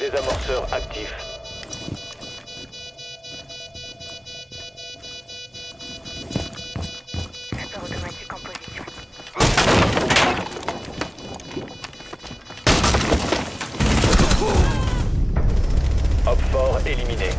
Lanceur actif. Sniper automatique en position. Op fort éliminé.